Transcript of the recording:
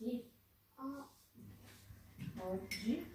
aqui, onde